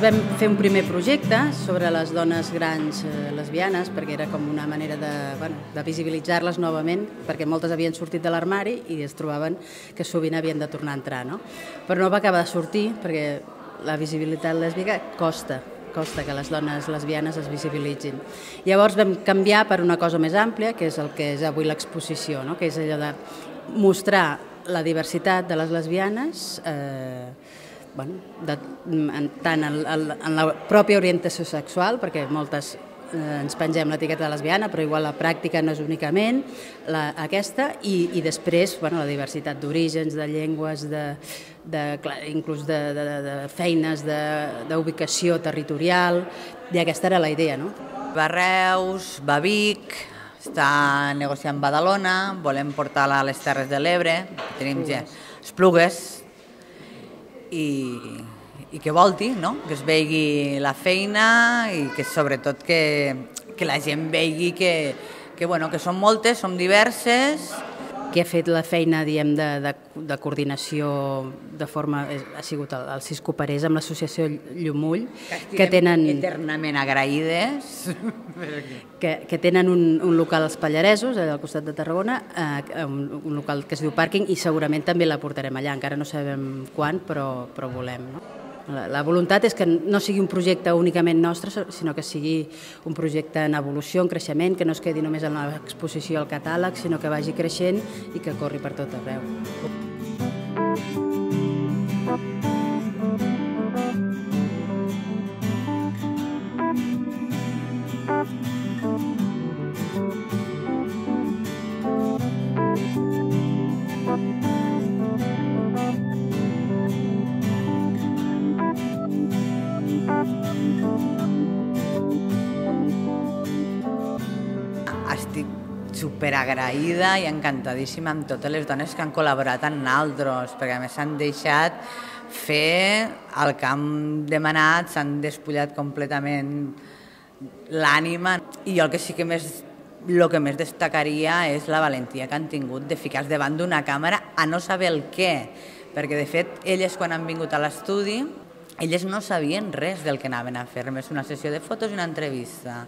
vam fer un primer projecte sobre les dones grans eh, lesbianes, perquè era com una manera de, bueno, de visibilitzar-les novament, perquè moltes havien sortit de l'armari i es trobaven que sovint havien de tornar a entrar. No? Però no va acabar de sortir, perquè la visibilitat lèsbica costa, costa que les dones lesbianes es visibilitzin. Llavors vam canviar per una cosa més àmplia, que és el que és avui l'exposició, no? que és allò de mostrar la diversitat de les lesbianes eh, bueno, de, en, tant en, en la pròpia orientació sexual, perquè moltes eh, ens pengem l'etiqueta de lesbiana, però igual la pràctica no és únicament la, aquesta, i, i després bueno, la diversitat d'orígens, de llengües, de, de, clar, inclús de, de, de feines, d'ubicació territorial, i aquesta era la idea. No? Va Reus, va Vic, està negociant Badalona, volem portar-la a les Terres de l'Ebre, tenim ja Esplugues, i, i que volti, no? que es vegi la feina i que sobretot que, que la gent vegi que, que, bueno, que són moltes, som diverses. Qui ha fet la feina diem, de, de, de coordinació de forma... ha sigut el, el Cisco Parés amb l'associació Llumull, que tenen... eternament agraïdes. Que, que tenen un, un local als Pallaresos, al costat de Tarragona, eh, un, un local que es diu Pàrquing, i segurament també la portarem allà. Encara no sabem quan, però, però volem. No? La, voluntat és que no sigui un projecte únicament nostre, sinó que sigui un projecte en evolució, en creixement, que no es quedi només en l'exposició al catàleg, sinó que vagi creixent i que corri per tot arreu. Superagraïda i encantadíssima amb totes les dones que han col·laborat amb naltros, perquè a més s'han deixat fer el que han demanat, s'han despullat completament l'ànima. I jo el que sí que més el que més destacaria és la valentia que han tingut de ficar davant d'una càmera a no saber el què, perquè de fet elles quan han vingut a l'estudi elles no sabien res del que anaven a fer, només una sessió de fotos i una entrevista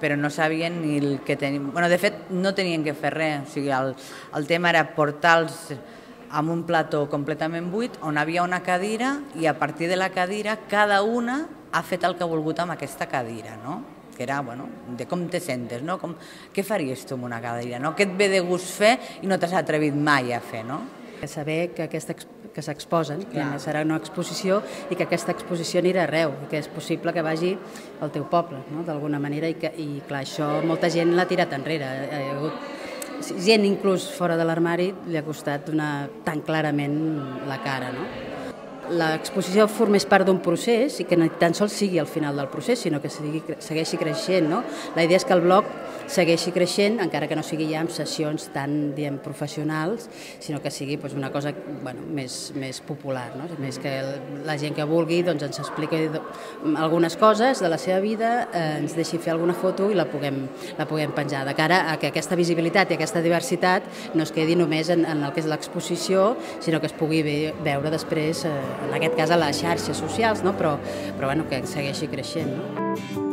però no sabien ni el que tenien... Bueno, de fet, no tenien que fer res. O sigui, el, el tema era portar-los amb un plató completament buit on havia una cadira i a partir de la cadira cada una ha fet el que ha volgut amb aquesta cadira, no? que era, bueno, de com te sentes, no? Com, què faries tu amb una cadira, no? Què et ve de gust fer i no t'has atrevit mai a fer, no? Saber que aquesta que s'exposen, que serà una exposició i que aquesta exposició anirà arreu, i que és possible que vagi al teu poble, no? d'alguna manera, i, que, i clar, això molta gent l'ha tirat enrere. Hi ha hagut gent inclús fora de l'armari li ha costat donar tan clarament la cara, no? L'exposició formés part d'un procés i que no tan sols sigui al final del procés, sinó que sigui, segueixi creixent. No? La idea és que el blog segueixi creixent, encara que no sigui ja amb sessions tan diem, professionals, sinó que sigui doncs, una cosa bueno, més, més popular, no? més que la gent que vulgui doncs, ens expliqui algunes coses de la seva vida, eh, ens deixi fer alguna foto i la puguem, la puguem penjar, de cara a que aquesta visibilitat i aquesta diversitat no es quedi només en, en el que és l'exposició, sinó que es pugui veure després eh, en aquest cas a les xarxes socials, no? però, però bueno, que segueixi creixent. No?